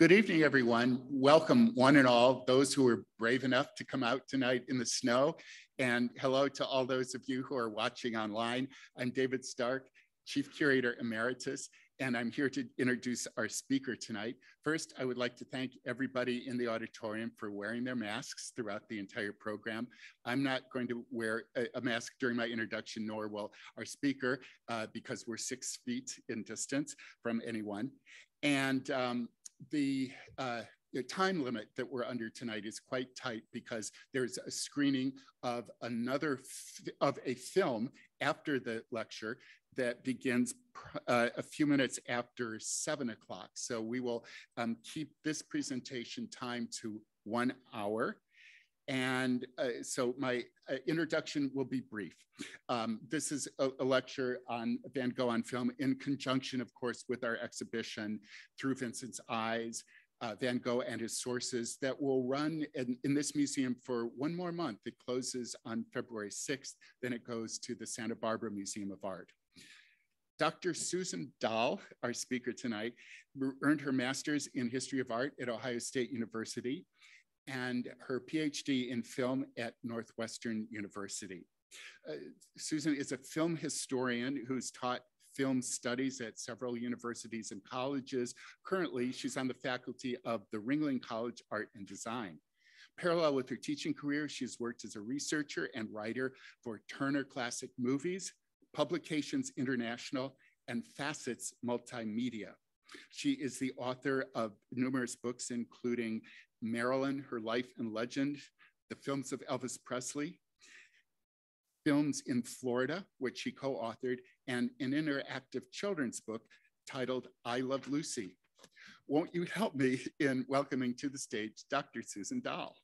Good evening, everyone. Welcome, one and all, those who were brave enough to come out tonight in the snow. And hello to all those of you who are watching online. I'm David Stark, Chief Curator Emeritus, and I'm here to introduce our speaker tonight. First, I would like to thank everybody in the auditorium for wearing their masks throughout the entire program. I'm not going to wear a, a mask during my introduction, nor will our speaker, uh, because we're six feet in distance from anyone. And um, the, uh, the time limit that we're under tonight is quite tight because there's a screening of another of a film after the lecture that begins uh, a few minutes after seven o'clock. So we will um, keep this presentation time to one hour. And uh, so my uh, introduction will be brief. Um, this is a, a, lecture on Van Gogh on film in conjunction, of course, with our exhibition Through Vincent's Eyes, uh, Van Gogh and his sources that will run in, in, this museum for one more month. It closes on February 6th, then it goes to the Santa Barbara Museum of Art. Dr. Susan Doll, our speaker tonight, earned her master's in history of art at Ohio State University and her PhD in film at Northwestern University. Uh, Susan is a film historian who's taught film studies at several universities and colleges. Currently, she's on the faculty of the Ringling College Art and Design. Parallel with her teaching career, she's worked as a researcher and writer for Turner Classic Movies, Publications International, and Facets Multimedia. She is the author of numerous books, including Marilyn, Her Life and Legend, the films of Elvis Presley, films in Florida, which she co-authored, and an interactive children's book titled I Love Lucy. Won't you help me in welcoming to the stage Dr. Susan Doll?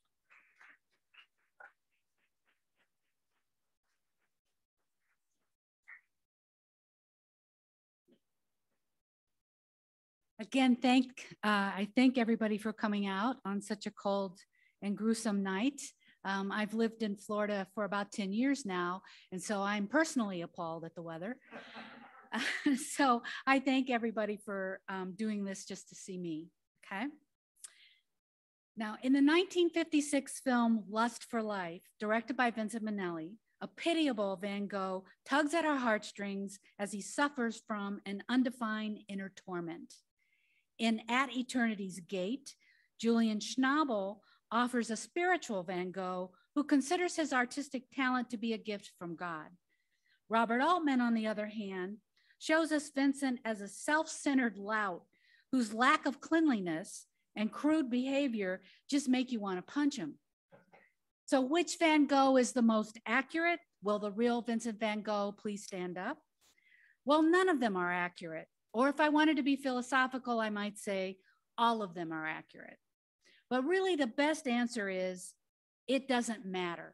Again, thank uh, I thank everybody for coming out on such a cold and gruesome night. Um, I've lived in Florida for about 10 years now, and so I'm personally appalled at the weather. so I thank everybody for um, doing this just to see me, okay? Now, in the 1956 film Lust for Life, directed by Vincent Minnelli, a pitiable Van Gogh tugs at our heartstrings as he suffers from an undefined inner torment. In At Eternity's Gate, Julian Schnabel offers a spiritual Van Gogh who considers his artistic talent to be a gift from God. Robert Altman, on the other hand, shows us Vincent as a self centered lout whose lack of cleanliness and crude behavior just make you want to punch him. So, which Van Gogh is the most accurate? Will the real Vincent van Gogh please stand up? Well, none of them are accurate. Or if I wanted to be philosophical, I might say all of them are accurate. But really, the best answer is it doesn't matter.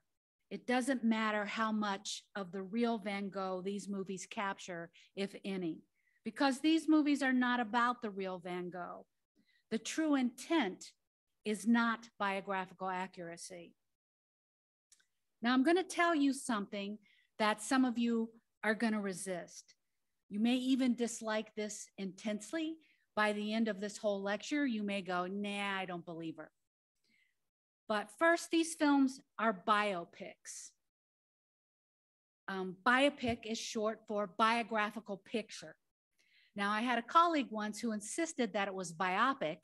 It doesn't matter how much of the real Van Gogh these movies capture, if any, because these movies are not about the real Van Gogh. The true intent is not biographical accuracy. Now, I'm going to tell you something that some of you are going to resist. You may even dislike this intensely. By the end of this whole lecture, you may go, nah, I don't believe her. But first, these films are biopics. Um, biopic is short for biographical picture. Now, I had a colleague once who insisted that it was biopic,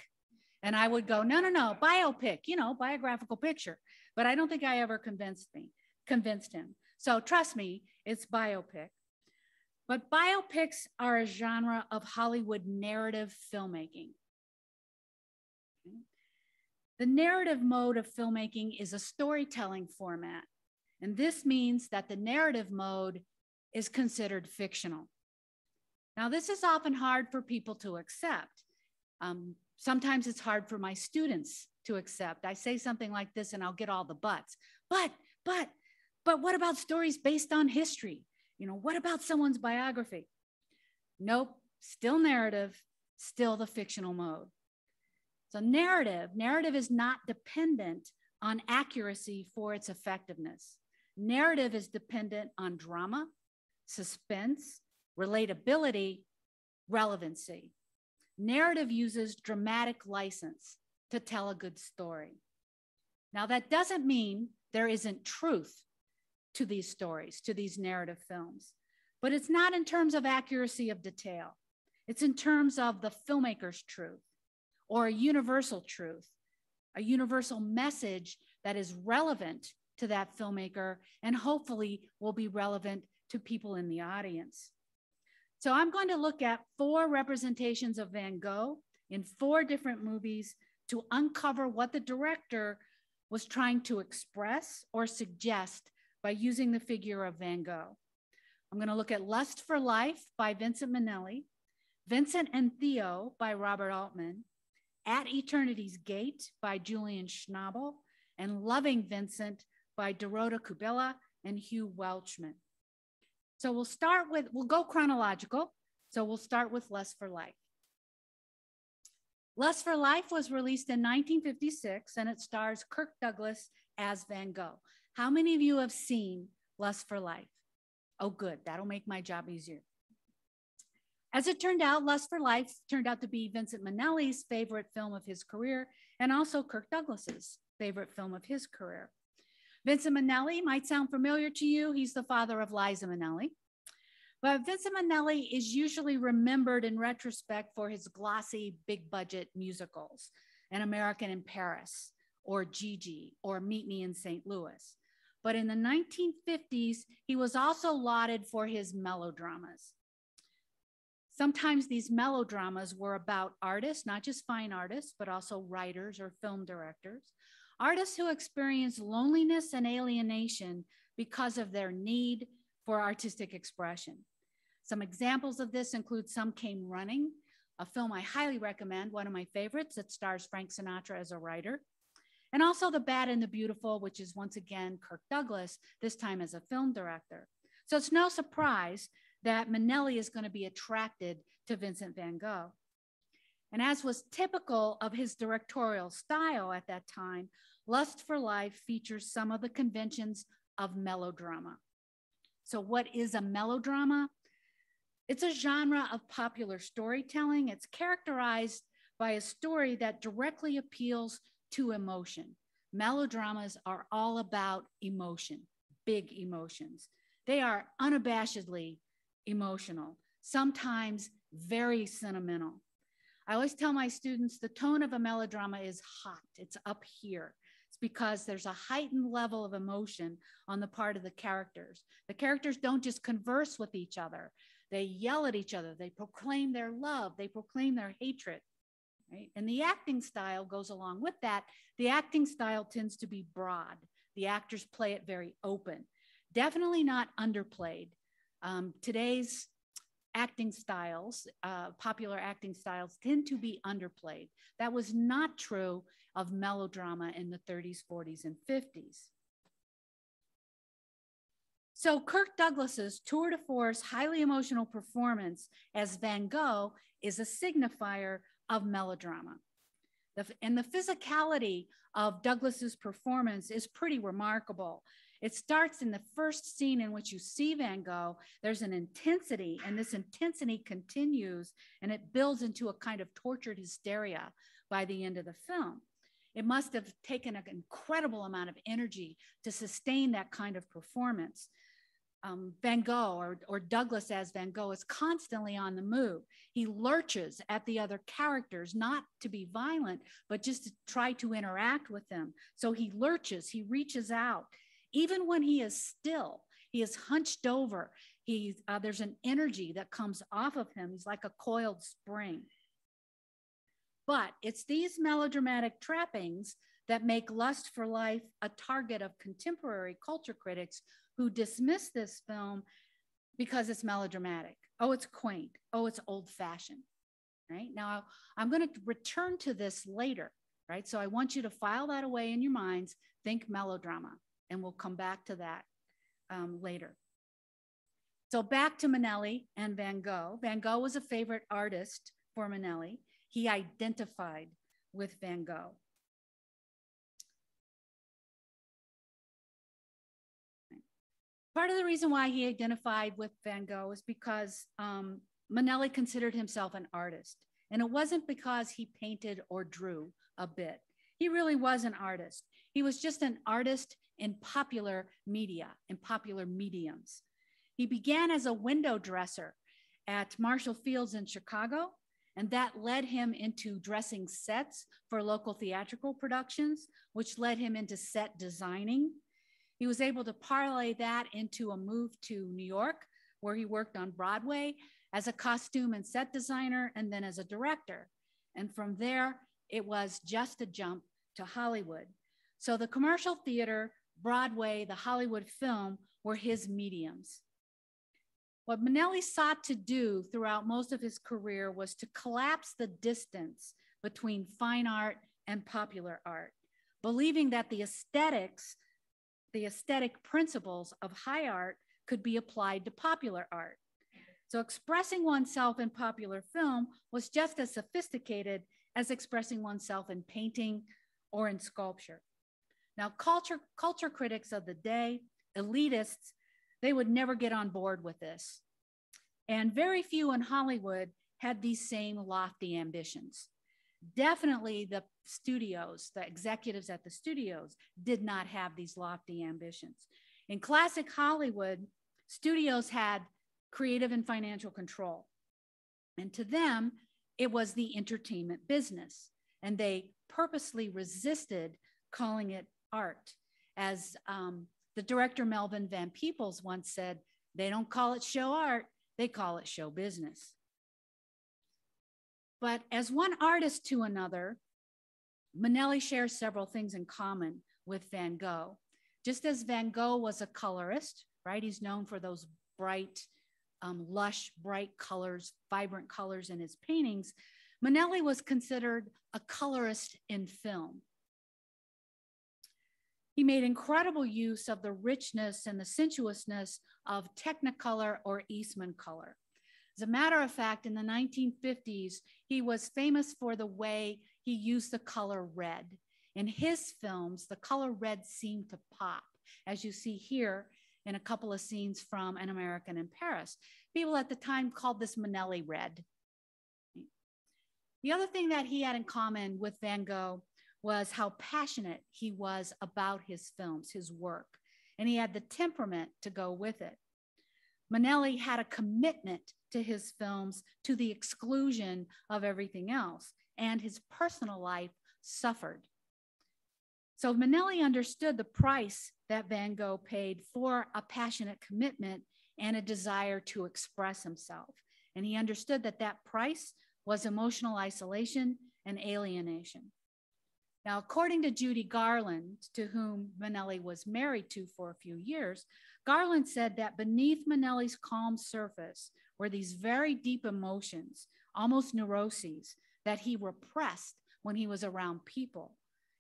and I would go, no, no, no, biopic, you know, biographical picture. But I don't think I ever convinced me, convinced him. So trust me, it's biopic. But biopics are a genre of Hollywood narrative filmmaking. The narrative mode of filmmaking is a storytelling format. And this means that the narrative mode is considered fictional. Now, this is often hard for people to accept. Um, sometimes it's hard for my students to accept. I say something like this and I'll get all the buts. But, but, but what about stories based on history? You know, what about someone's biography? Nope, still narrative, still the fictional mode. So, narrative, narrative is not dependent on accuracy for its effectiveness. Narrative is dependent on drama, suspense, relatability, relevancy. narrative uses dramatic license to tell a good story. Now, that doesn't mean there isn't truth to these stories, to these narrative films, but it's not in terms of accuracy of detail. It's in terms of the filmmaker's truth or a universal truth, a universal message that is relevant to that filmmaker and hopefully will be relevant to people in the audience. So I'm going to look at four representations of Van Gogh in four different movies to uncover what the director was trying to express or suggest by using the figure of Van Gogh. I'm going to look at Lust for Life by Vincent Minnelli, Vincent and Theo by Robert Altman, At Eternity's Gate by Julian Schnabel, and Loving Vincent by Dorota Kobiela and Hugh Welchman. So we'll start with, we'll go chronological. So we'll start with Lust for Life. Lust for Life was released in 1956 and it stars Kirk Douglas as Van Gogh. How many of you have seen Lust for Life? Oh, good. That'll make my job easier. As it turned out, Lust for Life turned out to be Vincent Minnelli's favorite film of his career and also Kirk Douglas's favorite film of his career. Vincent Minnelli might sound familiar to you. He's the father of Liza Minnelli. But Vincent Minnelli is usually remembered in retrospect for his glossy, big budget musicals, An American in Paris, or Gigi, or Meet Me in St. Louis. But in the 1950s, he was also lauded for his melodramas. Sometimes these melodramas were about artists, not just fine artists, but also writers or film directors, artists who experience loneliness and alienation because of their need for artistic expression. Some examples of this include Some Came Running, a film I highly recommend, one of my favorites that stars Frank Sinatra as a writer. And also The Bad and the Beautiful, which is once again Kirk Douglas, this time as a film director. So it's no surprise that Minnelli is going to be attracted to Vincent van Gogh. And as was typical of his directorial style at that time, Lust for Life features some of the conventions of melodrama. So, what is a melodrama? It's a genre of popular storytelling. It's characterized by a story that directly appeals to emotion. Melodramas are all about emotion, big emotions. They are unabashedly emotional, sometimes very sentimental. I always tell my students the tone of a melodrama is hot, it's up here. It's because there's a heightened level of emotion on the part of the characters. The characters don't just converse with each other, they yell at each other. They proclaim their love. They proclaim their hatred. Right? And the acting style goes along with that. The acting style tends to be broad. The actors play it very open, definitely not underplayed. Um, today's acting styles, uh, popular acting styles, tend to be underplayed. That was not true of melodrama in the 30s, 40s, and 50s. So Kirk Douglas's tour de force, highly emotional performance as Van Gogh is a signifier of melodrama. The, and the physicality of Douglas's performance is pretty remarkable. It starts in the first scene in which you see Van Gogh. There's an intensity, and this intensity continues and it builds into a kind of tortured hysteria by the end of the film. It must have taken an incredible amount of energy to sustain that kind of performance um, Van Gogh or, or Douglas as Van Gogh is constantly on the move. He lurches at the other characters, not to be violent, but just to try to interact with them. So he lurches, he reaches out. Even when he is still, he is hunched over. He, uh, there's an energy that comes off of him. He's like a coiled spring. But it's these melodramatic trappings that make Lust for Life a target of contemporary culture critics who dismiss this film because it's melodramatic. Oh, it's quaint. Oh, it's old fashioned. Right now, I'm going to return to this later. Right. So I want you to file that away in your minds. Think melodrama, and we'll come back to that um, later. So back to Minnelli and Van Gogh. Van Gogh was a favorite artist for Minnelli. He identified with Van Gogh. Part of the reason why he identified with Van Gogh is because um, Minnelli considered himself an artist. And it wasn't because he painted or drew a bit. He really was an artist. He was just an artist in popular media, in popular mediums. He began as a window dresser at Marshall Fields in Chicago, and that led him into dressing sets for local theatrical productions, which led him into set designing. He was able to parlay that into a move to New York, where he worked on Broadway as a costume and set designer and then as a director. And from there, it was just a jump to Hollywood. So the commercial theater, Broadway, the Hollywood film were his mediums. What Minnelli sought to do throughout most of his career was to collapse the distance between fine art and popular art, believing that the aesthetics, the aesthetic principles of high art could be applied to popular art. So expressing oneself in popular film was just as sophisticated as expressing oneself in painting or in sculpture. Now, culture, culture critics of the day, elitists, they would never get on board with this. And very few in Hollywood had these same lofty ambitions. Definitely the studios, the executives at the studios did not have these lofty ambitions. In classic Hollywood, studios had creative and financial control. And to them, it was the entertainment business. And they purposely resisted calling it art. As um, the director Melvin Van Peebles once said, they don't call it show art, they call it show business. But as one artist to another, Minnelli shares several things in common with Van Gogh. Just as Van Gogh was a colorist, right? He's known for those bright, um, lush, bright colors, vibrant colors in his paintings. Minnelli was considered a colorist in film. He made incredible use of the richness and the sensuousness of Technicolor or Eastman color. As a matter of fact, in the 1950s, he was famous for the way he used the color red. In his films, the color red seemed to pop, as you see here in a couple of scenes from An American in Paris. People at the time called this Minnelli red. The other thing that he had in common with Van Gogh was how passionate he was about his films, his work, and he had the temperament to go with it. Minnelli had a commitment to his films to the exclusion of everything else, and his personal life suffered. So Minnelli understood the price that Van Gogh paid for a passionate commitment and a desire to express himself. And he understood that that price was emotional isolation and alienation. Now, according to Judy Garland, to whom Minnelli was married to for a few years, Garland said that beneath Minnelli's calm surface were these very deep emotions, almost neuroses, that he repressed when he was around people.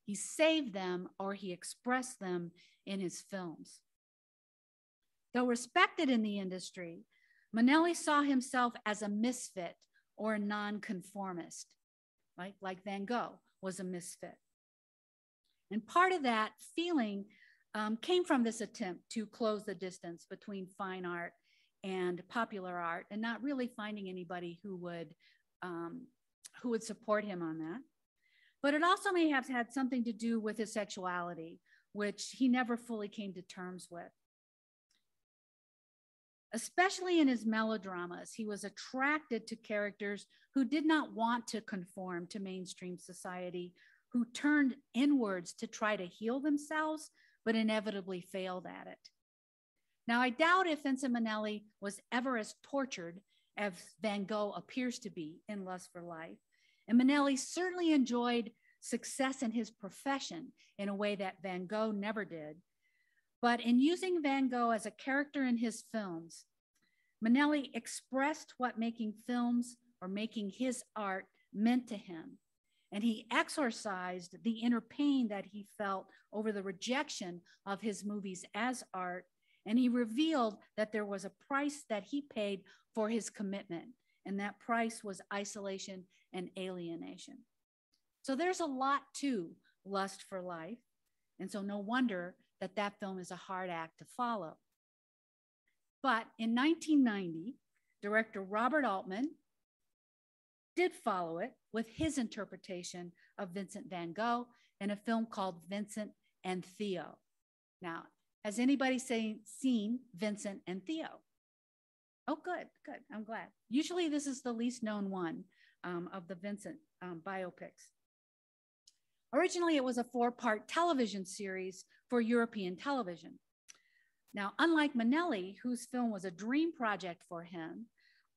He saved them or he expressed them in his films. Though respected in the industry, Minnelli saw himself as a misfit or a nonconformist, right? Like Van Gogh was a misfit. And part of that feeling um, came from this attempt to close the distance between fine art and popular art and not really finding anybody who would um, who would support him on that. But it also may have had something to do with his sexuality which he never fully came to terms with. Especially in his melodramas he was attracted to characters who did not want to conform to mainstream society who turned inwards to try to heal themselves but inevitably failed at it now, I doubt if Vincent Minnelli was ever as tortured as Van Gogh appears to be in Lust for Life. And Minnelli certainly enjoyed success in his profession in a way that Van Gogh never did. But in using Van Gogh as a character in his films, Minnelli expressed what making films or making his art meant to him. And he exorcised the inner pain that he felt over the rejection of his movies as art and he revealed that there was a price that he paid for his commitment, and that price was isolation and alienation. So there's a lot to Lust for Life. And so no wonder that that film is a hard act to follow. But in 1990, director Robert Altman did follow it with his interpretation of Vincent van Gogh in a film called Vincent and Theo. Now, has anybody say, seen Vincent and Theo? Oh, good, good. I'm glad. Usually, this is the least known one um, of the Vincent um, biopics. Originally, it was a four part television series for European television. Now, unlike Minnelli, whose film was a dream project for him,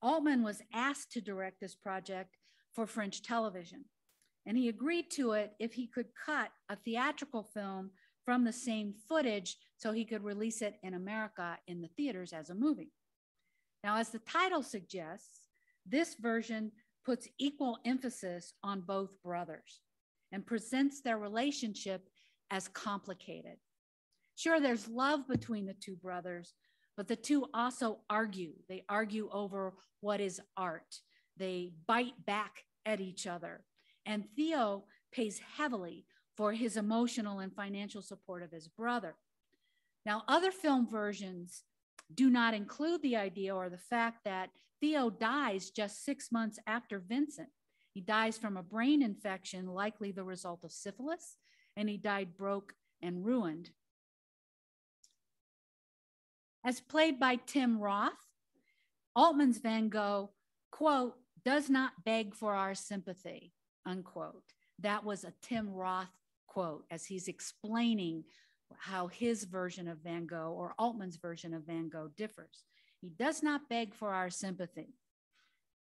Altman was asked to direct this project for French television. And he agreed to it if he could cut a theatrical film from the same footage so he could release it in America in the theaters as a movie. Now, as the title suggests, this version puts equal emphasis on both brothers and presents their relationship as complicated. Sure, there's love between the two brothers, but the two also argue. They argue over what is art. They bite back at each other. And Theo pays heavily for his emotional and financial support of his brother. Now, other film versions do not include the idea or the fact that Theo dies just six months after Vincent. He dies from a brain infection, likely the result of syphilis, and he died broke and ruined. As played by Tim Roth, Altman's Van Gogh, quote, does not beg for our sympathy, unquote. That was a Tim Roth quote as he's explaining how his version of Van Gogh or Altman's version of Van Gogh differs. He does not beg for our sympathy.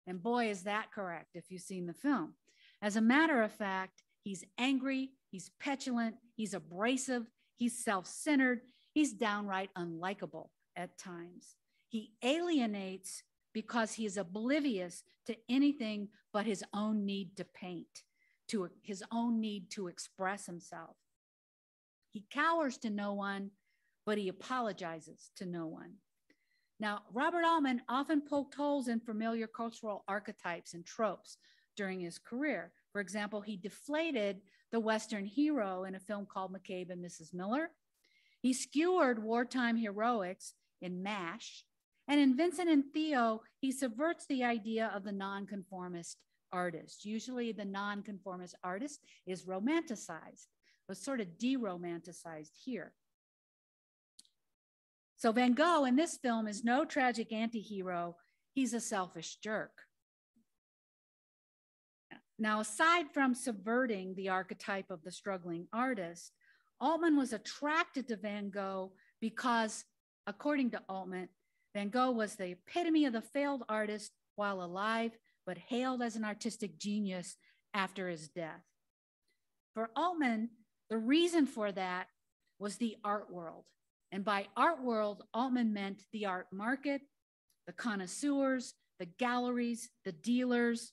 And boy, is that correct if you've seen the film. As a matter of fact, he's angry, he's petulant, he's abrasive, he's self centered, he's downright unlikable at times. He alienates because he is oblivious to anything but his own need to paint, to his own need to express himself. He cowers to no one, but he apologizes to no one. Now, Robert Altman often poked holes in familiar cultural archetypes and tropes during his career. For example, he deflated the Western hero in a film called McCabe and Mrs. Miller. He skewered wartime heroics in MASH. And in Vincent and Theo, he subverts the idea of the nonconformist artist. Usually, the nonconformist artist is romanticized, but sort of de romanticized here. So, Van Gogh in this film is no tragic anti hero, he's a selfish jerk. Now, aside from subverting the archetype of the struggling artist, Altman was attracted to Van Gogh because According to Altman, Van Gogh was the epitome of the failed artist while alive, but hailed as an artistic genius after his death. For Altman, the reason for that was the art world. And by art world, Altman meant the art market, the connoisseurs, the galleries, the dealers,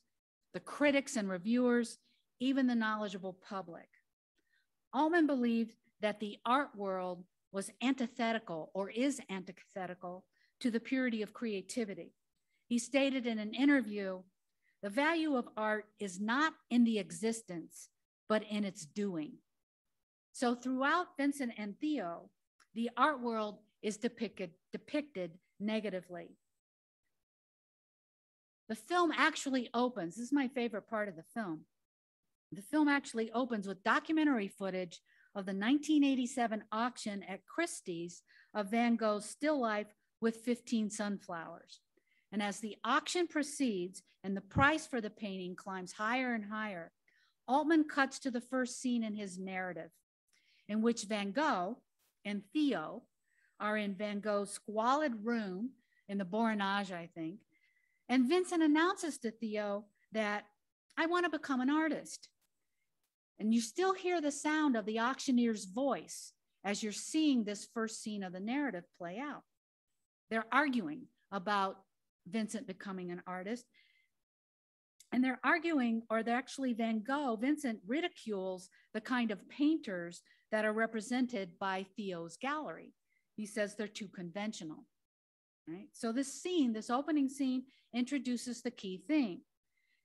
the critics and reviewers, even the knowledgeable public. Altman believed that the art world was antithetical or is antithetical to the purity of creativity. He stated in an interview the value of art is not in the existence, but in its doing. So throughout Vincent and Theo, the art world is depicted, depicted negatively. The film actually opens, this is my favorite part of the film. The film actually opens with documentary footage of the 1987 auction at Christie's of Van Gogh's still life with 15 sunflowers. And as the auction proceeds and the price for the painting climbs higher and higher, Altman cuts to the first scene in his narrative, in which Van Gogh and Theo are in Van Gogh's squalid room in the Borinage, I think. And Vincent announces to Theo that I want to become an artist. And you still hear the sound of the auctioneer's voice as you're seeing this first scene of the narrative play out. They're arguing about Vincent becoming an artist. And they're arguing, or they're actually Van Gogh, Vincent ridicules the kind of painters that are represented by Theo's gallery. He says they're too conventional. Right? So this scene, this opening scene, introduces the key thing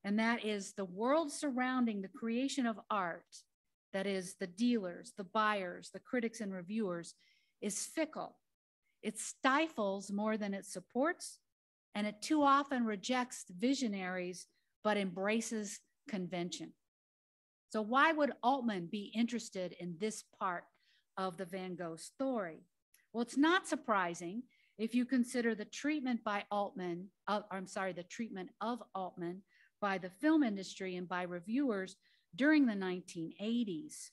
and that is the world surrounding the creation of art, that is, the dealers, the buyers, the critics, and reviewers, is fickle. It stifles more than it supports, and it too often rejects visionaries but embraces convention. So, why would Altman be interested in this part of the Van Gogh story? Well, it's not surprising if you consider the treatment by Altman, uh, I'm sorry, the treatment of Altman by the film industry and by reviewers during the 1980s.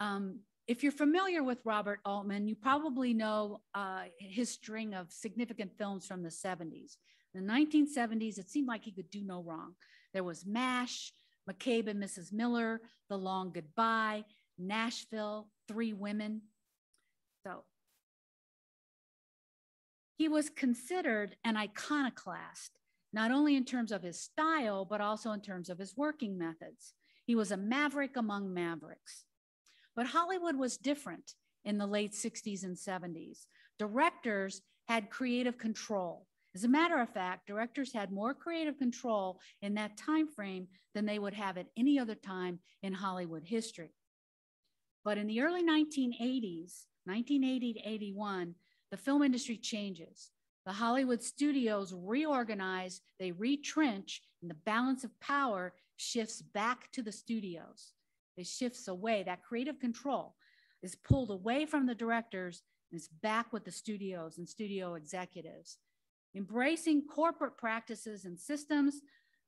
Um, if you're familiar with Robert Altman, you probably know uh, his string of significant films from the 70s. In the 1970s, it seemed like he could do no wrong. There was MASH, McCabe and Mrs. Miller, The Long Goodbye, Nashville, Three Women. So he was considered an iconoclast, not only in terms of his style, but also in terms of his working methods. He was a maverick among mavericks. But Hollywood was different in the late 60s and 70s. Directors had creative control. As a matter of fact, directors had more creative control in that time frame than they would have at any other time in Hollywood history. But in the early 1980s, 1980 to 81, the film industry changes. The Hollywood studios reorganize, they retrench, and the balance of power shifts back to the studios. It shifts away. That creative control is pulled away from the directors and is back with the studios and studio executives. Embracing corporate practices and systems,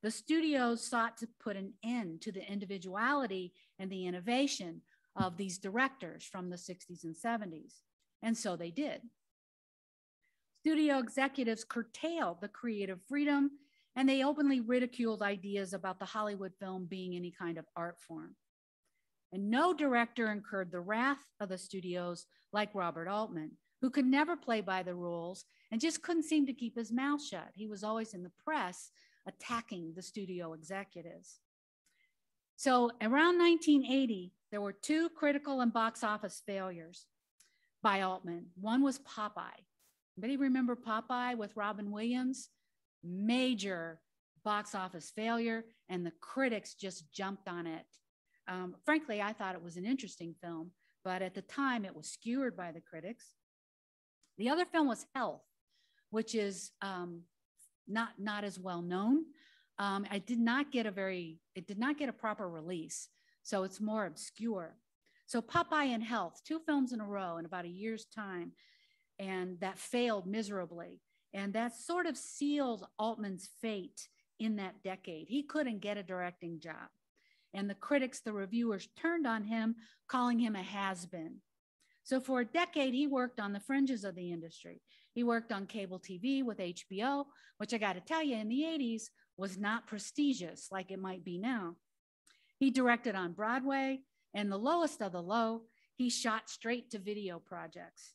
the studios sought to put an end to the individuality and the innovation of these directors from the 60s and 70s. And so they did. Studio executives curtailed the creative freedom and they openly ridiculed ideas about the Hollywood film being any kind of art form. And no director incurred the wrath of the studios like Robert Altman, who could never play by the rules and just couldn't seem to keep his mouth shut. He was always in the press attacking the studio executives. So around 1980, there were two critical and box office failures by Altman. One was Popeye. Anybody remember Popeye with Robin Williams? Major box office failure, and the critics just jumped on it. Um, frankly, I thought it was an interesting film, but at the time it was skewered by the critics. The other film was Health, which is um, not not as well known. Um, I did not get a very it did not get a proper release, so it's more obscure. So Popeye and Health, two films in a row in about a year's time, and that failed miserably, and that sort of sealed Altman's fate in that decade. He couldn't get a directing job, and the critics, the reviewers, turned on him, calling him a has-been. So for a decade, he worked on the fringes of the industry. He worked on cable TV with HBO, which I got to tell you, in the 80s was not prestigious like it might be now. He directed on Broadway, and the lowest of the low, he shot straight to video projects.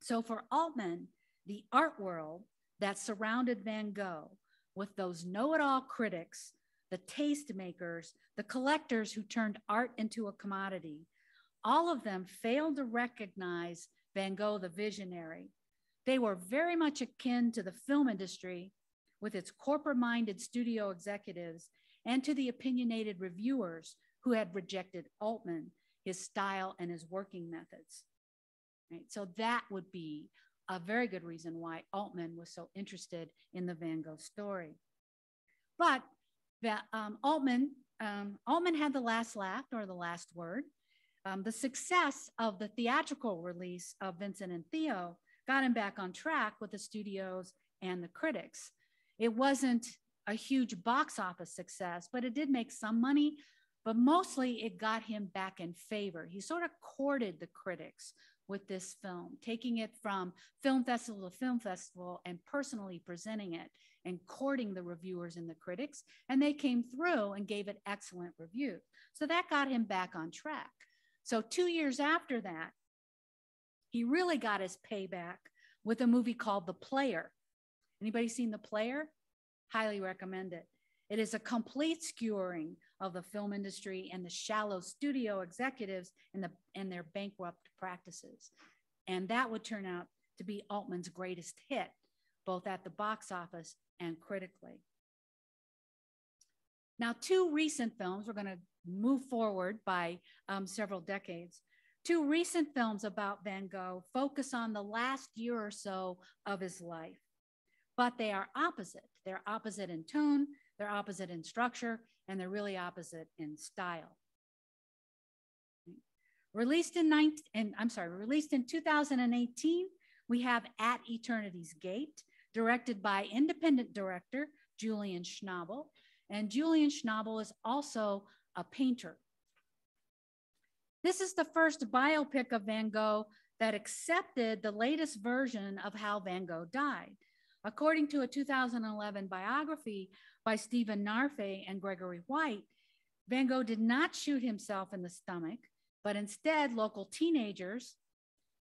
So for Altman, the art world that surrounded Van Gogh with those know it all critics, the tastemakers, the collectors who turned art into a commodity, all of them failed to recognize Van Gogh the visionary. They were very much akin to the film industry with its corporate minded studio executives and to the opinionated reviewers who had rejected Altman, his style, and his working methods. Right? So that would be a very good reason why Altman was so interested in the Van Gogh story. But um, Altman, um, Altman had the last laugh or the last word. Um, the success of the theatrical release of Vincent and Theo got him back on track with the studios and the critics. It wasn't a huge box office success, but it did make some money, but mostly it got him back in favor. He sort of courted the critics with this film, taking it from film festival to film festival and personally presenting it and courting the reviewers and the critics. And they came through and gave it excellent reviews. So that got him back on track. So two years after that, he really got his payback with a movie called The Player. Anybody seen The Player? Highly recommend it. It is a complete skewering of the film industry and the shallow studio executives and, the, and their bankrupt practices. And that would turn out to be Altman's greatest hit, both at the box office and critically. Now, two recent films, we're going to move forward by um, several decades. Two recent films about Van Gogh focus on the last year or so of his life. but they are opposite. They're opposite in tone, they're opposite in structure, and they're really opposite in style. Released in 19, and I'm sorry, released in 2018, we have At Eternity's Gate, directed by independent director Julian Schnabel. And Julian Schnabel is also a painter. This is the first biopic of Van Gogh that accepted the latest version of how Van Gogh died. According to a 2011 biography by Stephen Naifeh and Gregory White, Van Gogh did not shoot himself in the stomach, but instead, local teenagers,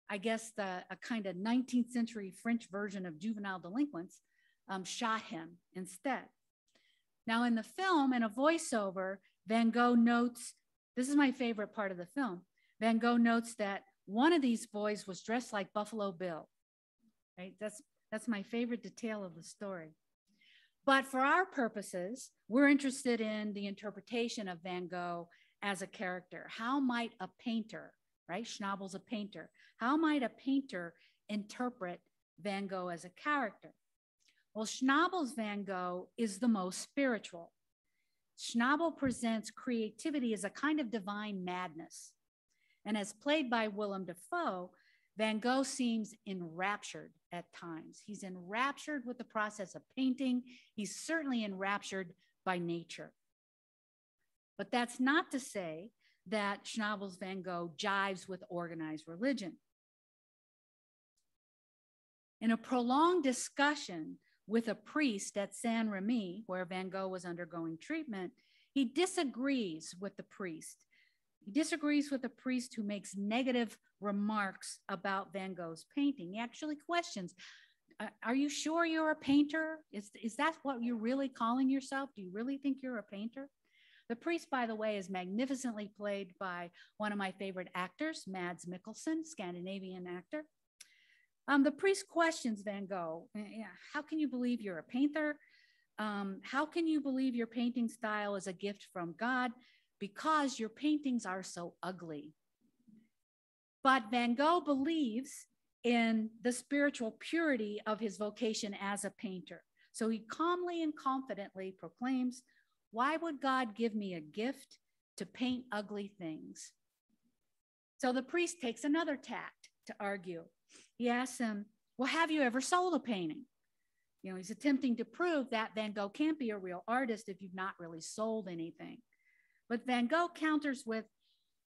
I guess the a kind of 19th century French version of juvenile delinquents, um, shot him instead. Now, in the film, in a voiceover, Van Gogh notes this is my favorite part of the film. Van Gogh notes that one of these boys was dressed like Buffalo Bill. Right? That's that's my favorite detail of the story. But for our purposes, we're interested in the interpretation of Van Gogh as a character. How might a painter, right? Schnabel's a painter. How might a painter interpret Van Gogh as a character? Well, Schnabel's Van Gogh is the most spiritual. Schnabel presents creativity as a kind of divine madness. And as played by Willem Dafoe, Van Gogh seems enraptured at times. He's enraptured with the process of painting. He's certainly enraptured by nature. But that's not to say that Schnabel's Van Gogh jives with organized religion. In a prolonged discussion with a priest at Saint Remy, where Van Gogh was undergoing treatment, he disagrees with the priest. He disagrees with a priest who makes negative remarks about Van Gogh's painting. He actually questions Are you sure you're a painter? Is, is that what you're really calling yourself? Do you really think you're a painter? The priest, by the way, is magnificently played by one of my favorite actors, Mads Mikkelsen, Scandinavian actor. Um, the priest questions Van Gogh eh, How can you believe you're a painter? Um, how can you believe your painting style is a gift from God? Because your paintings are so ugly. But Van Gogh believes in the spiritual purity of his vocation as a painter. So he calmly and confidently proclaims, Why would God give me a gift to paint ugly things? So the priest takes another tact to argue he asks him, Well, have you ever sold a painting? You know, he's attempting to prove that Van Gogh can't be a real artist if you've not really sold anything. But Van Gogh counters with,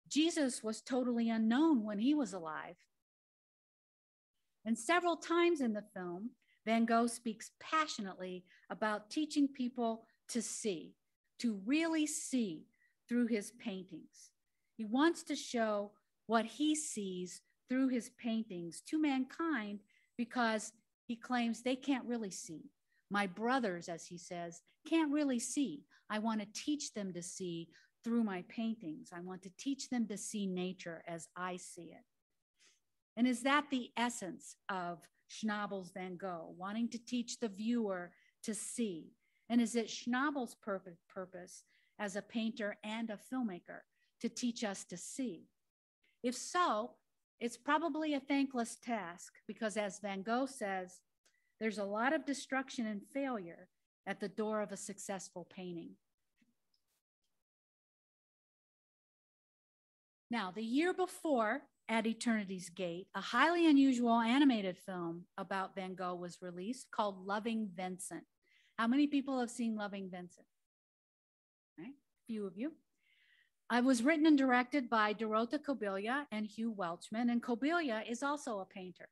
Jesus was totally unknown when he was alive. And several times in the film, Van Gogh speaks passionately about teaching people to see, to really see through his paintings. He wants to show what he sees through his paintings to mankind because he claims they can't really see. My brothers, as he says, can't really see. I want to teach them to see through my paintings. I want to teach them to see nature as I see it. And is that the essence of Schnabel's Van Gogh, wanting to teach the viewer to see? And is it Schnabel's purpose, purpose as a painter and a filmmaker to teach us to see? If so, it's probably a thankless task because, as Van Gogh says, there's a lot of destruction and failure at the door of a successful painting. Now, the year before At Eternity's Gate, a highly unusual animated film about Van Gogh was released called Loving Vincent. How many people have seen Loving Vincent? Right? Few of you. I was written and directed by Dorota Kobiela and Hugh Welchman, and Kobiela is also a painter.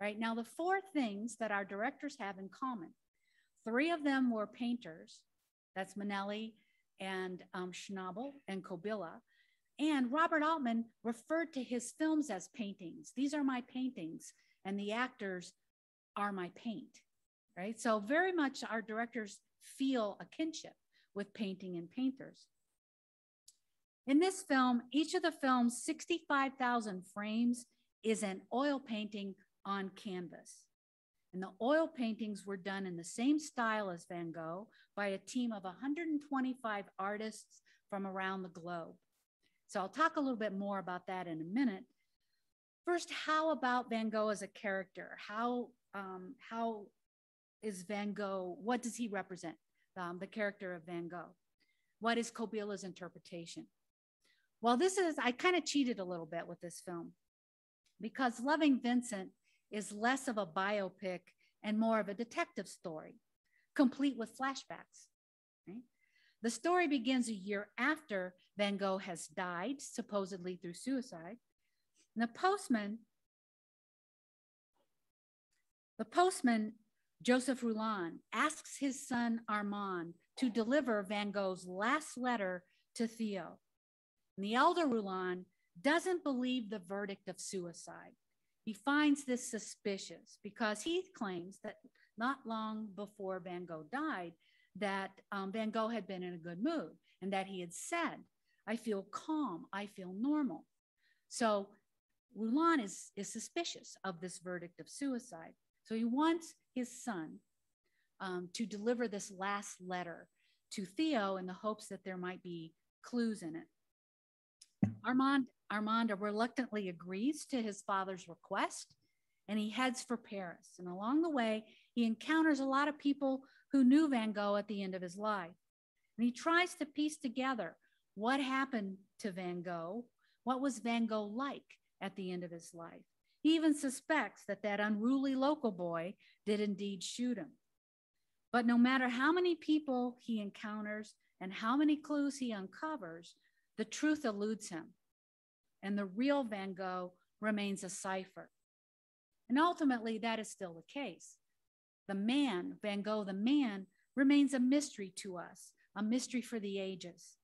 Right now, the four things that our directors have in common three of them were painters that's Minnelli and um, Schnabel and Kobiela. And Robert Altman referred to his films as paintings. These are my paintings, and the actors are my paint, right? So, very much our directors feel a kinship with painting and painters. In this film, each of the film's 65,000 frames is an oil painting on canvas. And the oil paintings were done in the same style as Van Gogh by a team of 125 artists from around the globe. So I'll talk a little bit more about that in a minute. First, how about Van Gogh as a character? How, um, how is Van Gogh? What does he represent? Um, the character of Van Gogh. What is Kobiela's interpretation? Well, this is, I kind of cheated a little bit with this film because Loving Vincent is less of a biopic and more of a detective story, complete with flashbacks. Right? The story begins a year after Van Gogh has died, supposedly through suicide. And the postman, the postman, Joseph Roulin, asks his son Armand to deliver Van Gogh's last letter to Theo. And the elder Roulin doesn't believe the verdict of suicide. He finds this suspicious because he claims that not long before Van Gogh died, that um, Van Gogh had been in a good mood and that he had said, I feel calm, I feel normal. So Roulin is, is suspicious of this verdict of suicide. So he wants his son um, to deliver this last letter to Theo in the hopes that there might be clues in it. Armand, Armand reluctantly agrees to his father's request and he heads for Paris. And along the way, he encounters a lot of people who knew Van Gogh at the end of his life. And he tries to piece together what happened to Van Gogh, what was Van Gogh like at the end of his life. He even suspects that that unruly local boy did indeed shoot him. But no matter how many people he encounters and how many clues he uncovers, the truth eludes him, and the real Van Gogh remains a cipher. And ultimately, that is still the case. The man, Van Gogh, the man, remains a mystery to us, a mystery for the ages.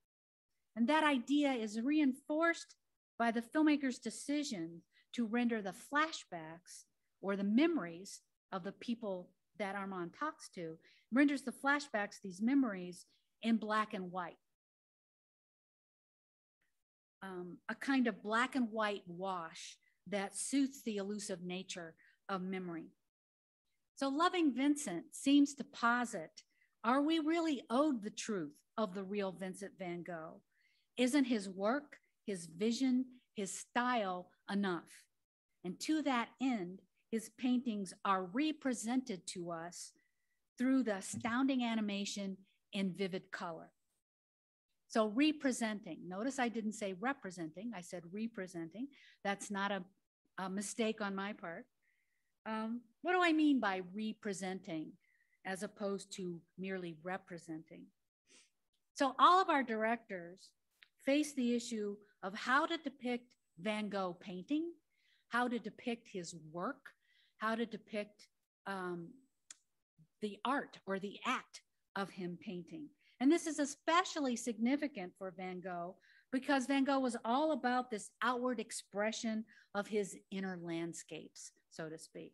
And that idea is reinforced by the filmmaker's decision to render the flashbacks or the memories of the people that Armand talks to, renders the flashbacks, these memories, in black and white um, a kind of black and white wash that suits the elusive nature of memory. So, Loving Vincent seems to posit are we really owed the truth of the real Vincent van Gogh? Isn't his work, his vision, his style enough? And to that end, his paintings are represented to us through the astounding animation in vivid color. So representing, notice I didn't say representing, I said representing. That's not a, a mistake on my part. Um, what do I mean by representing as opposed to merely representing? So all of our directors face the issue of how to depict Van Gogh painting, how to depict his work, how to depict um, the art or the act of him painting. And this is especially significant for Van Gogh because Van Gogh was all about this outward expression of his inner landscapes, so to speak.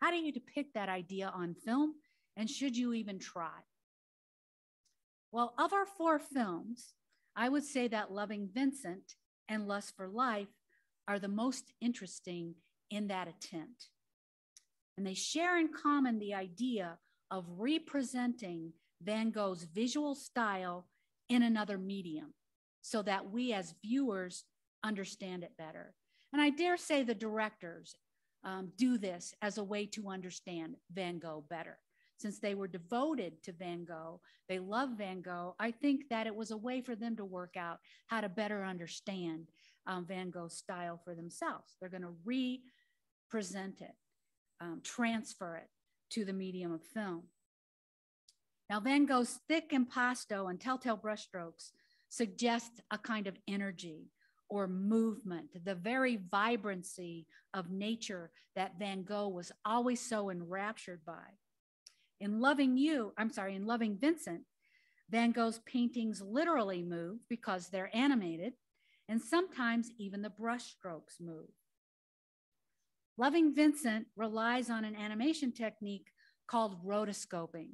How do you depict that idea on film? And should you even try? Well, of our four films, I would say that Loving Vincent and Lust for Life are the most interesting in that attempt. And they share in common the idea of representing Van Gogh's visual style in another medium so that we as viewers understand it better. And I dare say the directors um, do this as a way to understand Van Gogh better. Since they were devoted to Van Gogh, they love Van Gogh. I think that it was a way for them to work out how to better understand um, Van Gogh's style for themselves. They're going to represent it, um, transfer it to the medium of film. Now, Van Gogh's thick impasto and telltale brushstrokes suggest a kind of energy or movement, the very vibrancy of nature that Van Gogh was always so enraptured by. In Loving You, I'm sorry, in Loving Vincent, Van Gogh's paintings literally move because they're animated, and sometimes even the brushstrokes move. Loving Vincent relies on an animation technique called rotoscoping.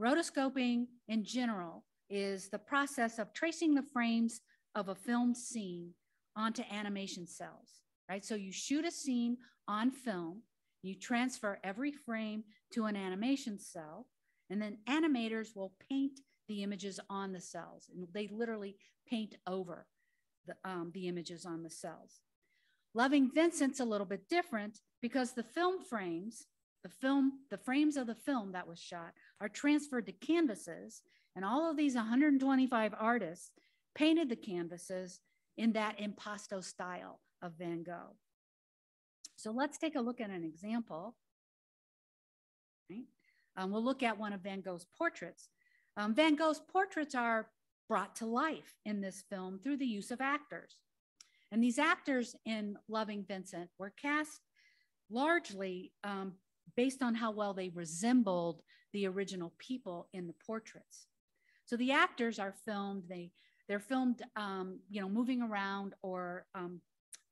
Rotoscoping in general is the process of tracing the frames of a filmed scene onto animation cels, right? So you shoot a scene on film, you transfer every frame to an animation cel, and then animators will paint the images on the cels. And they literally paint over the, um, the images on the cels. Loving Vincent's a little bit different because the film frames the film, the frames of the film that was shot are transferred to canvases, and all of these 125 artists painted the canvases in that impasto style of Van Gogh. So let's take a look at an example. Right? Um, we'll look at one of Van Gogh's portraits. Um, Van Gogh's portraits are brought to life in this film through the use of actors. And these actors in Loving Vincent were cast largely um, based on how well they resembled the original people in the portraits. So the actors are filmed, they, they're filmed, um, you know, moving around or um,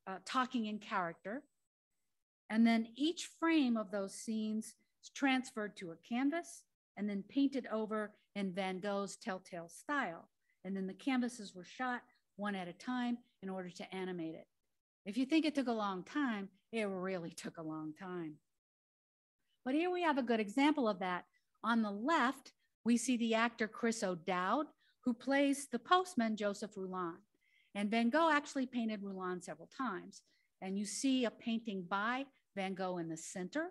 uh, talking in character. And then each frame of those scenes is transferred to a canvas and then painted over in Van Gogh's telltale style. And then the canvases were shot one at a time in order to animate it. If you think it took a long time, it really took a long time. But here we have a good example of that. On the left, we see the actor Chris O'Dowd, who plays the postman Joseph Roulin. And Van Gogh actually painted Roulin several times. And you see a painting by Van Gogh in the center.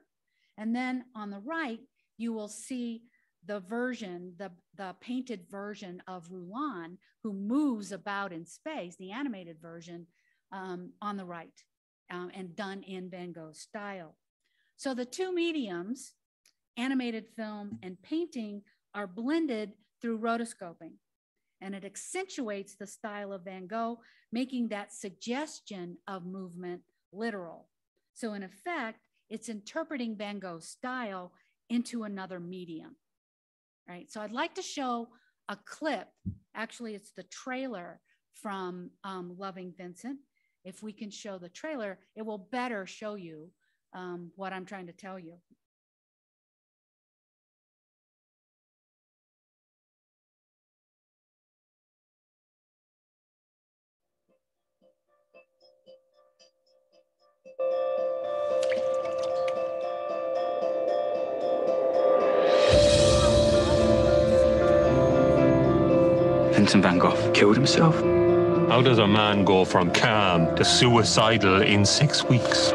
And then on the right, you will see the version, the, the painted version of Roulin, who moves about in space, the animated version um, on the right, um, and done in Van Gogh style. So the two mediums, animated film and painting, are blended through rotoscoping. And it accentuates the style of Van Gogh, making that suggestion of movement literal. So in effect, it's interpreting Van Gogh's style into another medium right? So I'd like to show a clip. Actually, it's the trailer from um, Loving Vincent. If we can show the trailer, it will better show you um, what I'm trying to tell you. Vincent van Gogh killed himself? How does a man go from calm to suicidal in six weeks?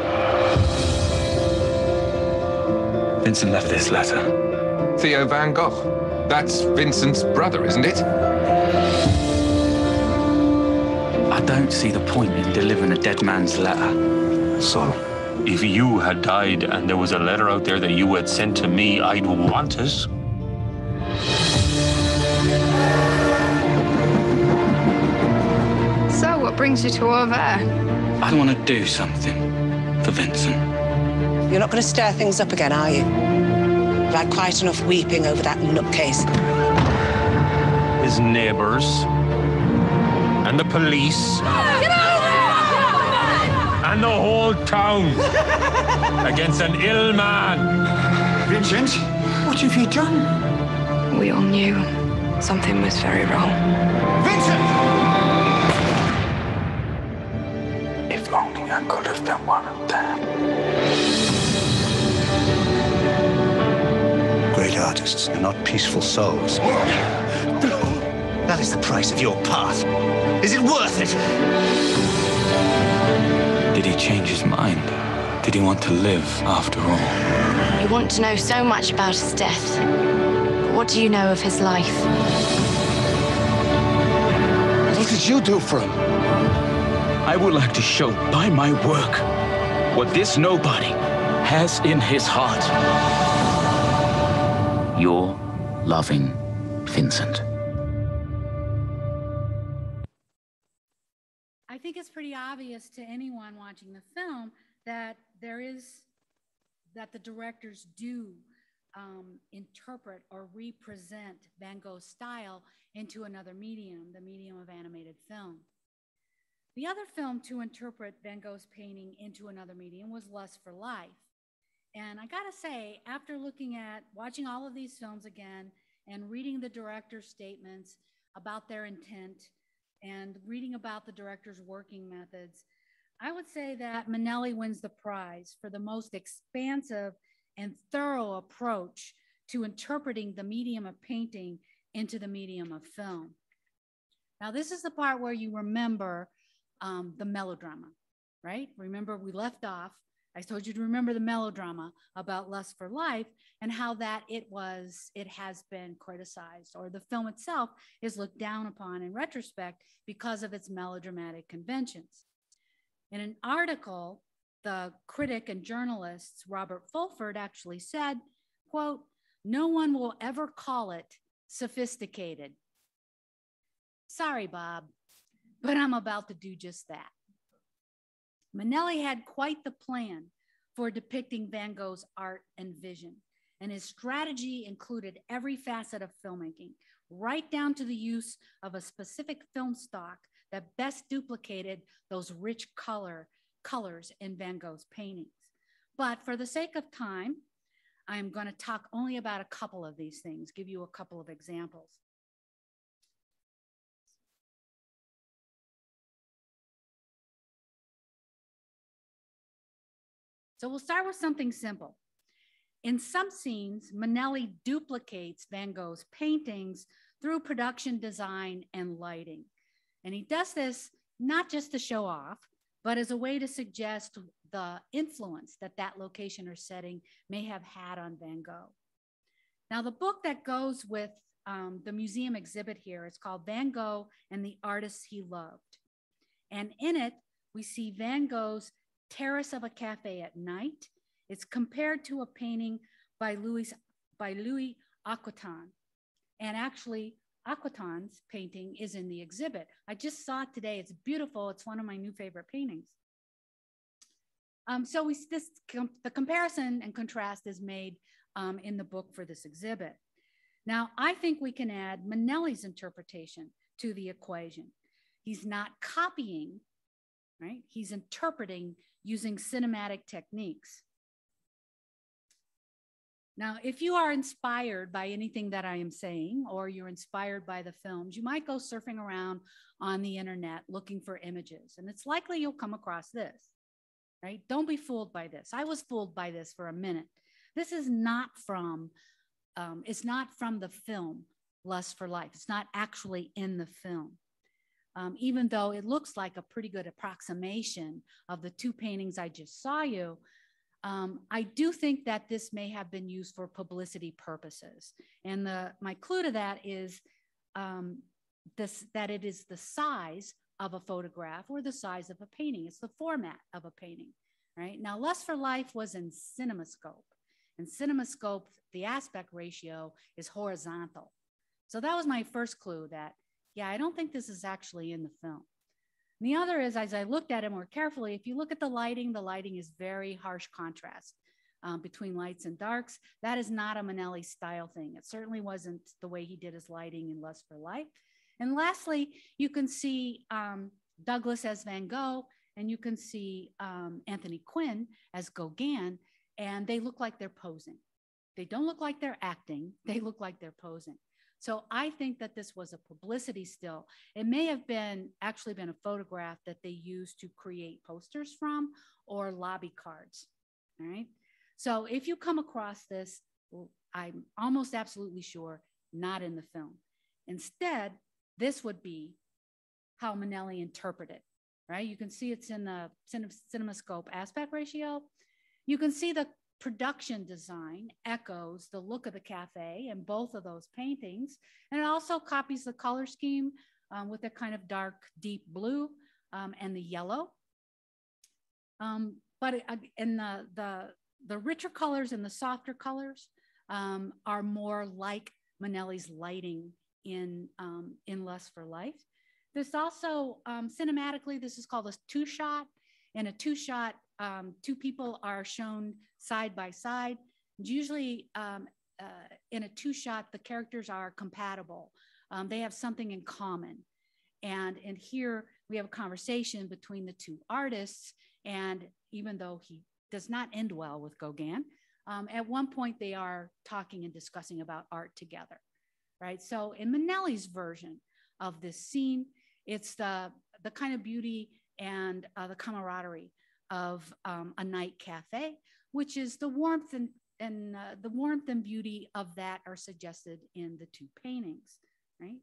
Vincent left this letter. Theo van Gogh. That's Vincent's brother, isn't it? I don't see the point in delivering a dead man's letter. So, if you had died and there was a letter out there that you had sent to me, I'd want it. Brings you to over there? I want to do something for Vincent. You're not going to stir things up again, are you? I've had quite enough weeping over that nutcase. His neighbors and the police and the whole town against an ill man. Vincent, what have you done? We all knew something was very wrong. Vincent! I could have been one of them. Great artists are not peaceful souls. That is the price of your path. Is it worth it? Did he change his mind? Did he want to live after all? You want to know so much about his death. But what do you know of his life? What did you do for him? I would like to show by my work what this nobody has in his heart. Your loving Vincent. I think it's pretty obvious to anyone watching the film that there is, that the directors do um, interpret or represent Van Gogh's style into another medium, the medium of animated film. The other film to interpret Van Gogh's painting into another medium was Lust for Life. And I gotta say, after looking at, watching all of these films again and reading the director's statements about their intent and reading about the director's working methods, I would say that Minnelli wins the prize for the most expansive and thorough approach to interpreting the medium of painting into the medium of film. Now, this is the part where you remember um, the melodrama, right? Remember, we left off I told you to remember the melodrama about Lust for Life and how that it was, it has been criticized, or the film itself is looked down upon in retrospect because of its melodramatic conventions. In an article, the critic and journalist Robert Fulford actually said, quote, no one will ever call it sophisticated. Sorry, Bob, but I'm about to do just that. Minnelli had quite the plan for depicting Van Gogh's art and vision, and his strategy included every facet of filmmaking, right down to the use of a specific film stock that best duplicated those rich color colors in Van Gogh's paintings. But for the sake of time, I'm going to talk only about a couple of these things, give you a couple of examples. So we'll start with something simple. In some scenes, Minnelli duplicates Van Gogh's paintings through production design and lighting. And he does this not just to show off, but as a way to suggest the influence that that location or setting may have had on Van Gogh. Now, the book that goes with um, the museum exhibit here is called Van Gogh and the Artists He Loved. And in it, we see Van Gogh's Terrace of a Cafe at Night. It's compared to a painting by Louis, by Louis Anquetin. And actually, Anquetin's painting is in the exhibit. I just saw it today. It's beautiful. It's one of my new favorite paintings. Um, so we, this, com the comparison and contrast is made um, in the book for this exhibit. Now, I think we can add Minnelli's interpretation to the equation. He's not copying, right? He's interpreting using cinematic techniques. Now, if you are inspired by anything that I am saying, or you're inspired by the films, you might go surfing around on the internet looking for images, and it's likely you'll come across this, right? Don't be fooled by this. I was fooled by this for a minute. This is not from, um, it's not from the film Lust for Life. It's not actually in the film um, even though it looks like a pretty good approximation of the two paintings I just saw you, um, I do think that this may have been used for publicity purposes. And the, my clue to that is um, this, that it is the size of a photograph or the size of a painting. It's the format of a painting, right? Now, Lust for Life was in CinemaScope. And CinemaScope, the aspect ratio is horizontal. So that was my first clue that yeah, I don't think this is actually in the film. And the other is, as I looked at it more carefully, if you look at the lighting, the lighting is very harsh contrast um, between lights and darks. That is not a Minnelli style thing. It certainly wasn't the way he did his lighting in Lust for Life. And lastly, you can see um, Douglas as Van Gogh, and you can see um, Anthony Quinn as Gauguin, and they look like they're posing. They don't look like they're acting, they look like they're posing. So I think that this was a publicity still. It may have been actually been a photograph that they used to create posters from or lobby cards. All right. So if you come across this, I'm almost absolutely sure not in the film. Instead, this would be how Minnelli interpreted, right? You can see it's in the CinemaScope aspect ratio. You can see the production design echoes the look of the cafe in both of those paintings. And it also copies the color scheme um, with a kind of dark, deep blue um, and the yellow. Um, but in the, the, the richer colors and the softer colors um, are more like Minnelli's lighting in, um, in Lust for Life. This also, um, cinematically, this is called a two shot. In a two shot, um, two people are shown side by side. Usually, um, uh, in a two shot, the characters are compatible, um, they have something in common. And, and here we have a conversation between the two artists. And even though he does not end well with Gauguin, um, at one point they are talking and discussing about art together, right? So in Minnelli's version of this scene, it's the, the kind of beauty and uh, the camaraderie of um, a night cafe, which is the warmth and, and uh, the warmth and beauty of that are suggested in the two paintings, right?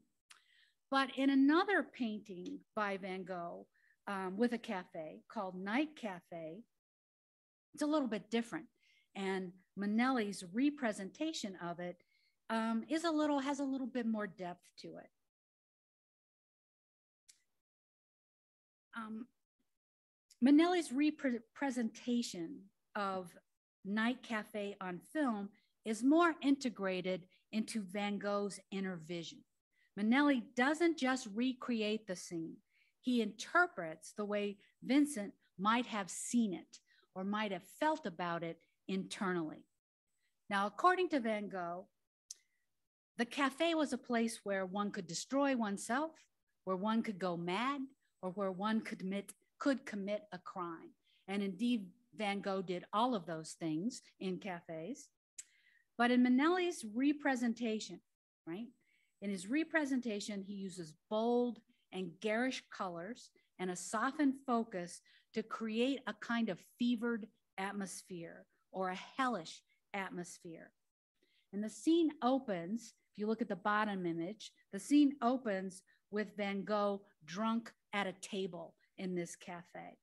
But in another painting by Van Gogh um, with a cafe called Night Cafe, It's a little bit different. And Minnelli's representation of it um, is a little, has a little bit more depth to it. Um, Minnelli's representation of Night Cafe on film is more integrated into Van Gogh's inner vision. Minnelli doesn't just recreate the scene, he interprets the way Vincent might have seen it or might have felt about it internally. Now, according to Van Gogh, the cafe was a place where one could destroy oneself, where one could go mad, or where one could commit, could commit a crime. And indeed, Van Gogh did all of those things in cafes. But in Minnelli's representation, right? In his representation, he uses bold and garish colors and a softened focus to create a kind of fevered atmosphere or a hellish atmosphere. And the scene opens, if you look at the bottom image, the scene opens with Van Gogh drunk at a table in this cafe.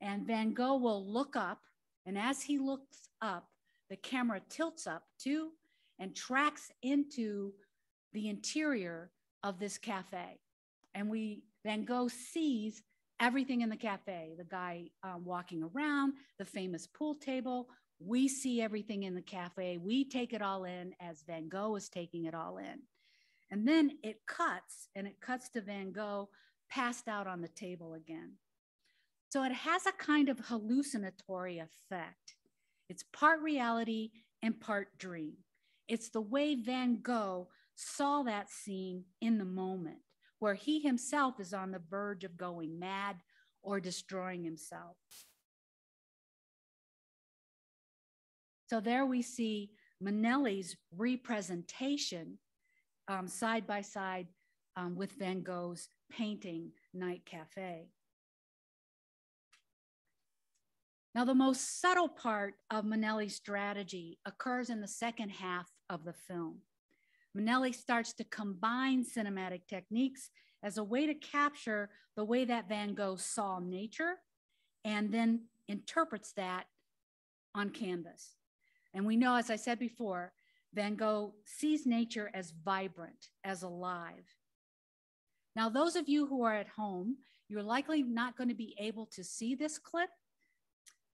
And Van Gogh will look up, and as he looks up, the camera tilts up too and tracks into the interior of this cafe. And we, Van Gogh sees everything in the cafe the guy um, walking around, the famous pool table. We see everything in the cafe. We take it all in as Van Gogh is taking it all in. And then it cuts, and it cuts to Van Gogh passed out on the table again. So it has a kind of hallucinatory effect. It's part reality and part dream. It's the way Van Gogh saw that scene in the moment, where he himself is on the verge of going mad or destroying himself. So there we see Minnelli's representation um, side by side um, with Van Gogh's painting Night Cafe. Now, the most subtle part of Minnelli's strategy occurs in the second half of the film. Minnelli starts to combine cinematic techniques as a way to capture the way that Van Gogh saw nature and then interprets that on canvas. And we know, as I said before, Van Gogh sees nature as vibrant, as alive. Now, those of you who are at home, you're likely not going to be able to see this clip,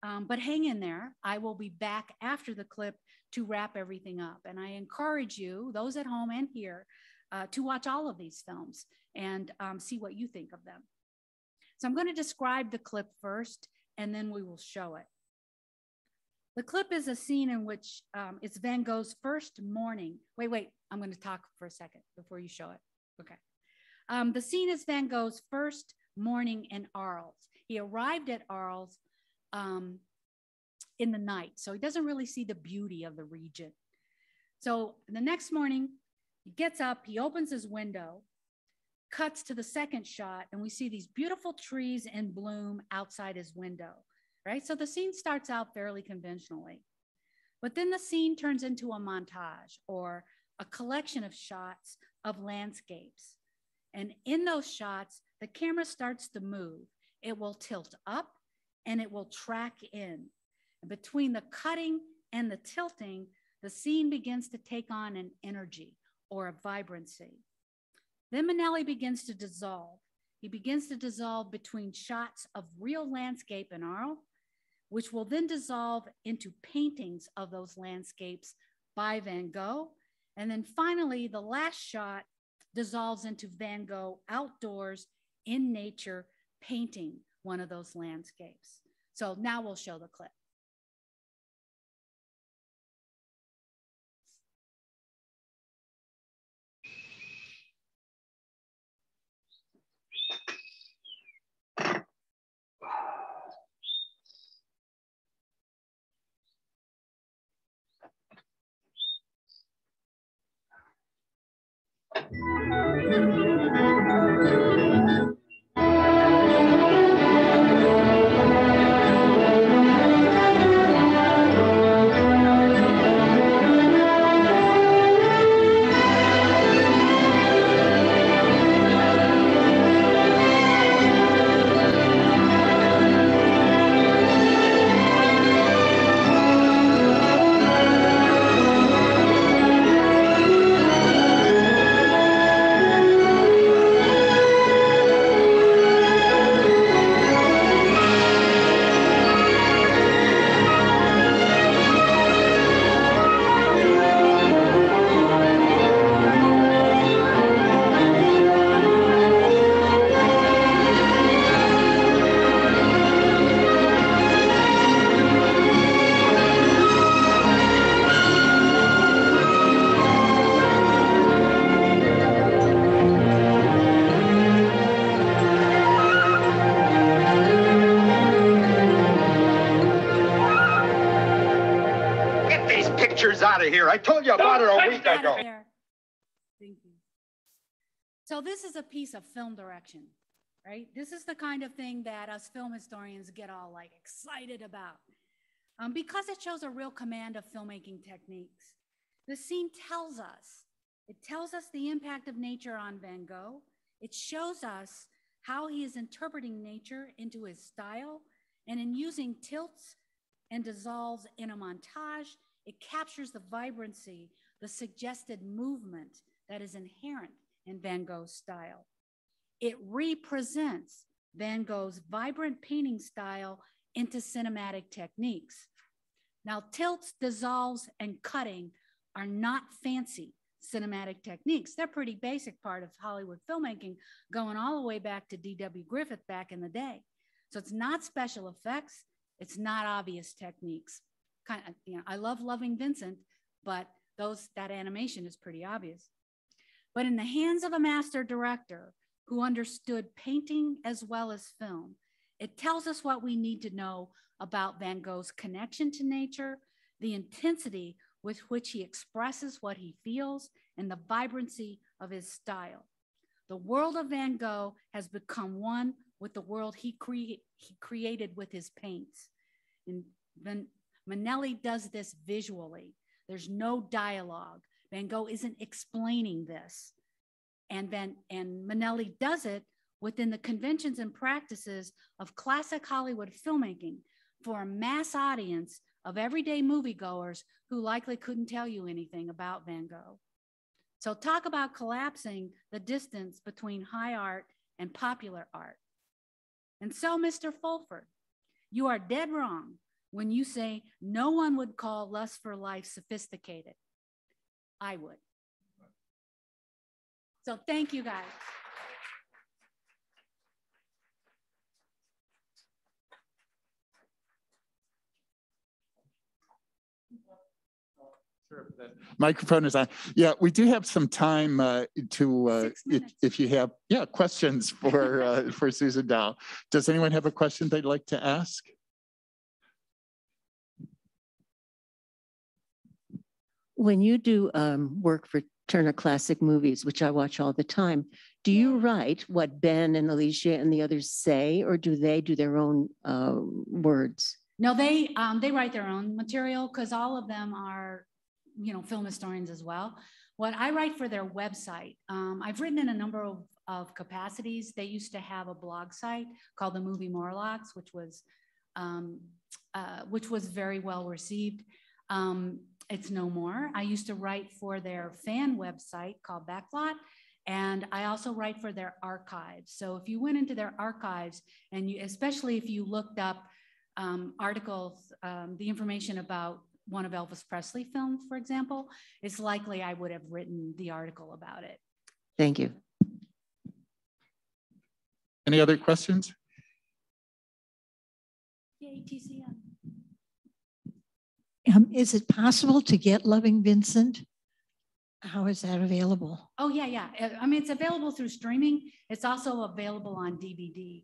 um, but hang in there. I will be back after the clip to wrap everything up. And I encourage you, those at home and here, uh, to watch all of these films and um, see what you think of them. So I'm going to describe the clip first, and then we will show it. The clip is a scene in which um, it's Van Gogh's first morning. Wait, wait, I'm going to talk for a second before you show it. Okay. Um, the scene is Van Gogh's first morning in Arles. He arrived at Arles um, in the night, so he doesn't really see the beauty of the region. So the next morning, he gets up, he opens his window, cuts to the second shot, and we see these beautiful trees in bloom outside his window, right? So the scene starts out fairly conventionally. But then the scene turns into a montage or a collection of shots of landscapes. And in those shots, the camera starts to move. It will tilt up and it will track in. And between the cutting and the tilting, the scene begins to take on an energy or a vibrancy. Then Minnelli begins to dissolve. He begins to dissolve between shots of real landscape in Arles, which will then dissolve into paintings of those landscapes by Van Gogh. And then finally, the last shot dissolves into Van Gogh outdoors in nature, painting one of those landscapes. So now we'll show the clip. Piece of film direction, right? This is the kind of thing that us film historians get all like excited about um, because it shows a real command of filmmaking techniques. The scene tells us, it tells us the impact of nature on Van Gogh. It shows us how he is interpreting nature into his style and in using tilts and dissolves in a montage, it captures the vibrancy, the suggested movement that is inherent in Van Gogh's style. It represents Van Gogh's vibrant painting style into cinematic techniques. Now, tilts, dissolves, and cutting are not fancy cinematic techniques. They're pretty basic part of Hollywood filmmaking, going all the way back to D.W. Griffith back in the day. So it's not special effects, it's not obvious techniques. Kind of, you know, I love loving Vincent, but those that animation is pretty obvious. But in the hands of a master director who understood painting as well as film, it tells us what we need to know about Van Gogh's connection to nature, the intensity with which he expresses what he feels, and the vibrancy of his style. The world of Van Gogh has become one with the world he, cre- he created with his paints. And Van- Minnelli does this visually. There's no dialogue. Van Gogh isn't explaining this. And, then and Minnelli does it within the conventions and practices of classic Hollywood filmmaking for a mass audience of everyday moviegoers who likely couldn't tell you anything about Van Gogh. So, talk about collapsing the distance between high art and popular art. And so, Mr. Fulford, you are dead wrong when you say no one would call Lust for Life sophisticated. I would. So thank you guys. Microphone is on. Yeah, we do have some time uh, to, uh, if, if, you have, yeah, questions for uh, for Susan Doll. Does anyone have a question they'd like to ask? When you do um, work for Turner Classic Movies, which I watch all the time, do you write what Ben and Alicia and the others say, or do they do their own uh, words? No, they um, they write their own material because all of them are, you know, film historians as well. What I write for their website, um, I've written in a number of, of capacities. They used to have a blog site called the Movie Morlocks, which was um, uh, which was very well received. Um, it's no more. I used to write for their fan website called Backlot, and I also write for their archives. So if you went into their archives, and you, especially if you looked up um, articles, um, the information about one of Elvis Presley films, for example, it's likely I would have written the article about it. Thank you. Any other questions? Yay, TCM. Um, is it possible to get Loving Vincent? How is that available? Oh, yeah, yeah. I mean, it's available through streaming. It's also available on DVD.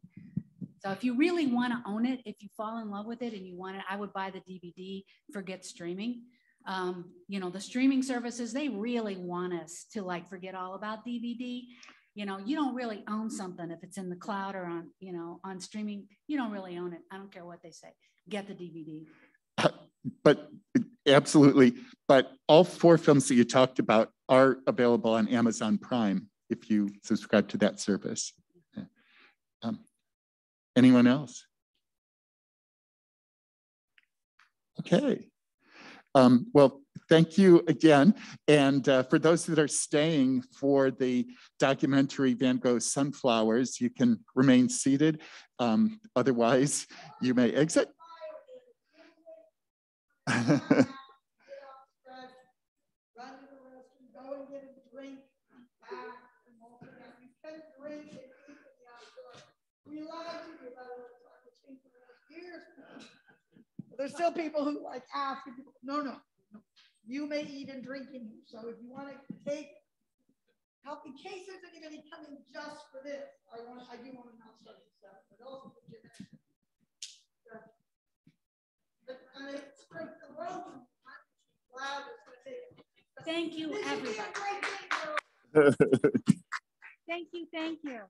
So if you really want to own it, if you fall in love with it and you want it, I would buy the DVD, forget streaming. Um, you know, the streaming services, they really want us to like forget all about DVD. You know, you don't really own something if it's in the cloud or on, you know, on streaming, you don't really own it. I don't care what they say. Get the DVD but absolutely. But all four films that you talked about are available on Amazon Prime if you subscribe to that service. Um, anyone else? Okay. Um, well, thank you again. And uh, for those that are staying for the documentary Van Gogh Sunflowers, you can remain seated. Um, otherwise, you may exit. There's still people who like ask, no, no, no, you may eat and drink in here. So if you want to take, help in case there's anybody coming just for this, I want, I do want to announce something, but also for Jim and it's like the world glad it's going to take Thank you, everybody. Thank you, thank you.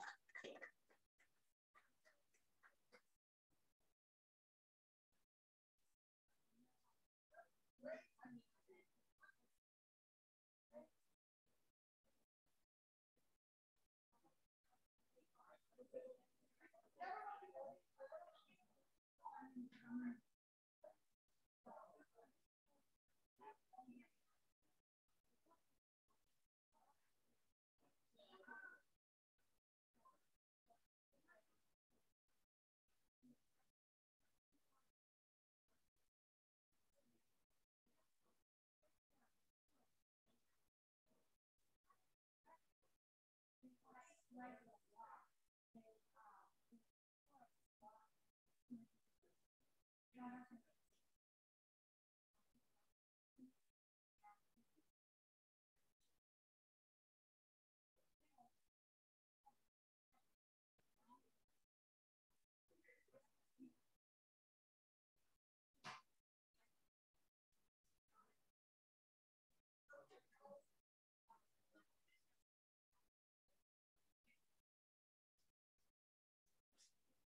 Right.